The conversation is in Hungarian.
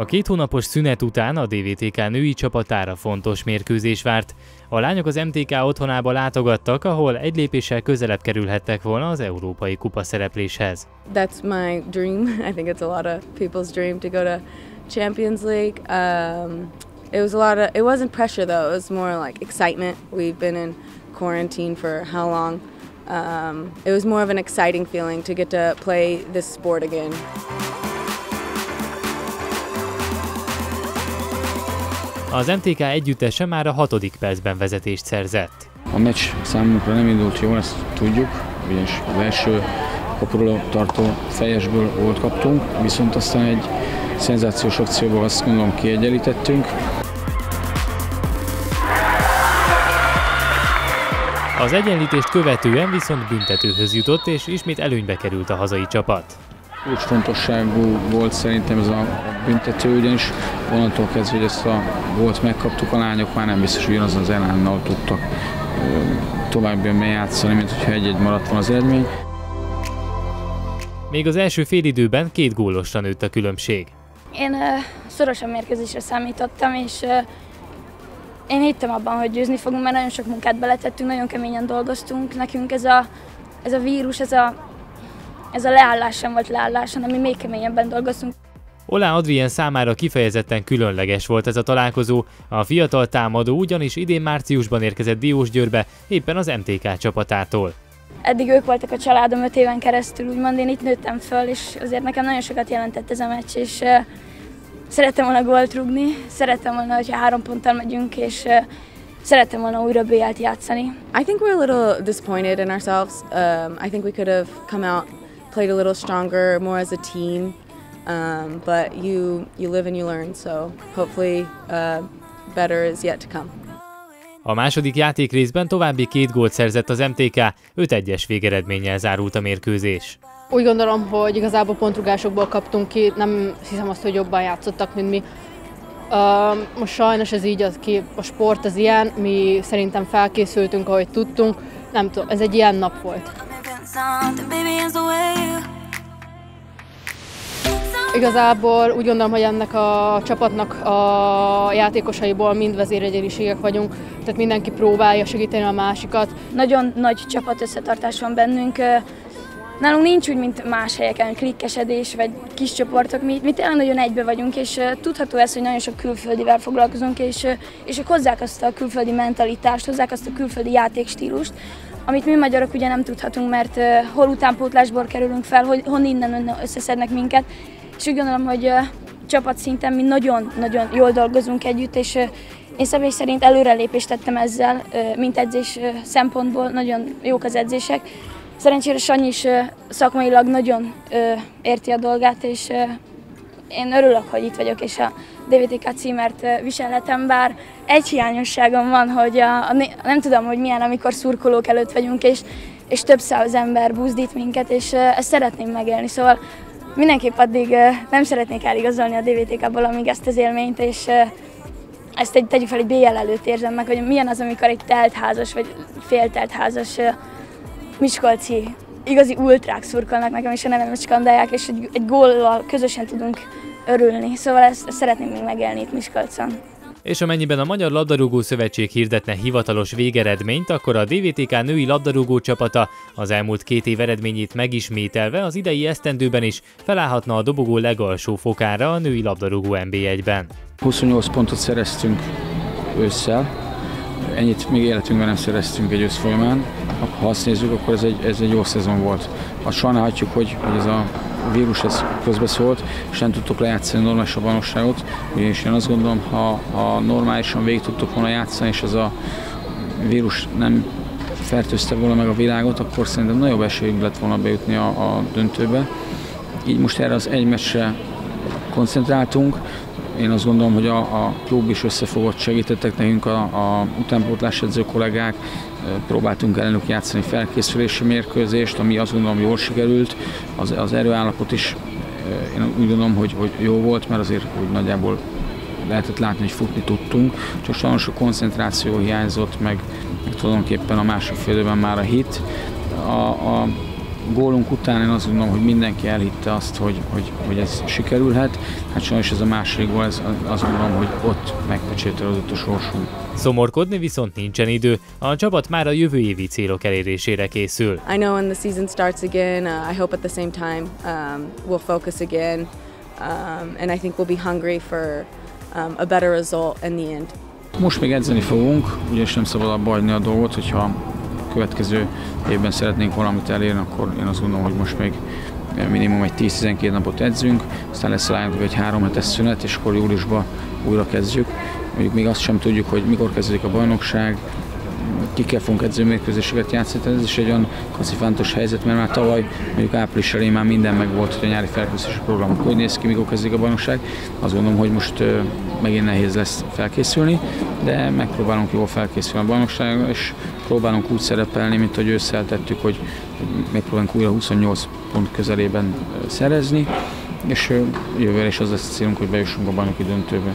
A két hónapos szünet után a DVTK női csapatára fontos mérkőzés várt. A lányok az MTK otthonába látogattak, ahol egy lépéssel közelebb kerülhettek volna az Európai Kupa szerepléshez. That's my dream. I think it's a lot of people's dream to go to Champions League. Um, it was a lot of. It wasn't pressure though. It was more like excitement. We've been in quarantine for how long? Um, it was more of an exciting feeling to get to play this sport again. Az MTK együttese már a hatodik percben vezetést szerzett. A meccs számunkra nem indult jól, ezt tudjuk, ugyanis az első kapuról tartó fejesből volt kaptunk, viszont aztán egy szenzációs akcióval azt gondolom kiegyenlítettünk. Az egyenlítést követően viszont büntetőhöz jutott, és ismét előnybe került a hazai csapat. Kulcsfontosságú volt szerintem ez a büntető, ugyanis onnantól kezdve, hogy ezt a gólt megkaptuk, a lányok már nem biztos, hogy ugyanazon az elánnal tudtak tovább jönni játszani, mint hogyha egy-egy maradt volna az eredmény. Még az első félidőben két gólosra nőtt a különbség. Én uh, szorosan mérkőzésre számítottam, és uh, én hittem abban, hogy győzni fogunk, mert nagyon sok munkát beletettünk, nagyon keményen dolgoztunk. Nekünk ez a, ez a vírus, ez a, ez a leállás sem volt leállás, hanem mi még keményebben dolgoztunk. Olá Adrien számára kifejezetten különleges volt ez a találkozó. A fiatal támadó ugyanis idén márciusban érkezett Diósgyőrbe, éppen az MTK csapatától. Eddig ők voltak a családom öt éven keresztül, úgymond én itt nőttem föl, és azért nekem nagyon sokat jelentett ez a meccs, és uh, szerettem volna gólt rugni, szerettem volna, hogyha három ponttal megyünk, és uh, szerettem volna újra BL-t játszani. I think we're a little disappointed in ourselves. Um, I think we could have come out, played a little stronger, more as a team. Um, but you you live and you learn, so hopefully uh, better is yet to come. A második játékrészben további két gólt szerzett az MTK, 5-1-es végeredménnyel zárult a mérkőzés. Úgy gondolom, hogy igazából pontrugásokból kaptunk ki, nem hiszem azt, hogy jobban játszottak, mint mi. Uh, most sajnos ez így az ki, a sport az ilyen, mi szerintem felkészültünk, ahogy tudtunk, nem tudom, ez egy ilyen nap volt. Igazából úgy gondolom, hogy ennek a csapatnak a játékosaiból mind vezéregyeniségek vagyunk, tehát mindenki próbálja segíteni a másikat. Nagyon nagy csapat összetartás van bennünk. Nálunk nincs úgy, mint más helyeken, klikkesedés vagy kis csoportok, mi, mi tényleg nagyon egybe vagyunk, és uh, tudható ez, hogy nagyon sok külföldivel foglalkozunk, és, uh, és ők hozzák azt a külföldi mentalitást, hozzák azt a külföldi játékstílust, amit mi magyarok ugye nem tudhatunk, mert uh, hol utánpótlásból kerülünk fel, hogy hon innen összeszednek minket, és úgy gondolom, hogy uh, csapatszinten mi nagyon-nagyon jól dolgozunk együtt, és uh, én személy szerint előrelépést tettem ezzel, mint edzés szempontból, nagyon jók az edzések. Szerencsére Sanyi is szakmailag nagyon érti a dolgát, és én örülök, hogy itt vagyok, és a DVTK címert viselhetem, bár egy hiányosságom van, hogy a, a, nem tudom, hogy milyen, amikor szurkolók előtt vagyunk, és, és több száz ember buzdít minket, és ezt szeretném megélni, szóval mindenképp addig nem szeretnék eligazolni a DVTK-ból, amíg ezt az élményt, és ezt egy, tegyük fel, egy BL előtt érzem meg, hogy milyen az, amikor egy teltházas, vagy félteltházas miskolci igazi ultrák szurkolnak nekem, és a nevemet skandálják, és egy, egy góllal közösen tudunk örülni. Szóval ezt, ezt szeretném még megélni itt Miskolcon. És amennyiben a Magyar Labdarúgó Szövetség hirdetne hivatalos végeredményt, akkor a DVTK női labdarúgó csapata az elmúlt két év eredményét megismételve az idei esztendőben is felállhatna a dobogó legalsó fokára a női labdarúgó NB1-ben. 28 pontot szereztünk ősszel, ennyit még életünkben nem szereztünk egy ősz folyamán. Ha azt nézzük, akkor ez egy, ez egy jó szezon volt. Azt sajnálhatjuk, hogy, hogy ez a vírus ez közbeszólt, és nem tudtuk lejátszani normális a bajnokságot, és én azt gondolom, ha, ha normálisan végig tudtuk volna játszani, és ez a vírus nem fertőzte volna meg a világot, akkor szerintem nagyobb esélyünk lett volna bejutni a, a döntőbe. Így most erre az egy meccsre koncentráltunk. Én azt gondolom, hogy a, a klub is összefogott, segítettek nekünk a, a utánpótlás edző kollégák, próbáltunk ellenük játszani felkészülési mérkőzést, ami azt gondolom jól sikerült. Az, az erőállapot is én úgy gondolom, hogy, hogy jó volt, mert azért úgy nagyjából lehetett látni, hogy futni tudtunk, csak sajnos a koncentráció hiányzott, meg, meg tulajdonképpen a másik félőben már a hit. A, a gólunk után én azt gondolom, hogy mindenki elhitte azt, hogy, hogy, hogy ez sikerülhet. Hát sajnos ez a második gól, ez, azt gondolom, hogy ott megpecsételődött a sorsunk. Szomorkodni viszont nincsen idő, a csapat már a jövő évi célok elérésére készül. I know when the season starts again, uh, I hope at the same time um, we'll focus again, um, and I think we'll be hungry for um, a better result in the end. Most még edzeni fogunk, ugyanis nem szabad abba a dolgot, hogyha következő évben szeretnénk valamit elérni, akkor én azt gondolom, hogy most még minimum egy 10-12 napot edzünk, aztán lesz rá egy három hetes szünet, és akkor júliusban újra kezdjük. Mondjuk még azt sem tudjuk, hogy mikor kezdődik a bajnokság, kikkel fogunk edzőmérkőzéseket játszani, ez is egy olyan kacifántos helyzet, mert már tavaly, mondjuk április elején már minden meg volt, hogy a nyári felkészülési programok hogy néz ki, mikor kezdődik a bajnokság. Azt gondolom, hogy most megint nehéz lesz felkészülni, de megpróbálunk jól felkészülni a bajnokságra, és próbálunk úgy szerepelni, mint hogy ősszel tettük, hogy megpróbálunk újra 28 pont közelében szerezni, és jövőre is az lesz a célunk, hogy bejussunk a bajnoki döntőbe.